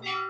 Welcome.